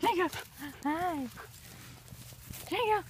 Jacob! Hi! Jacob!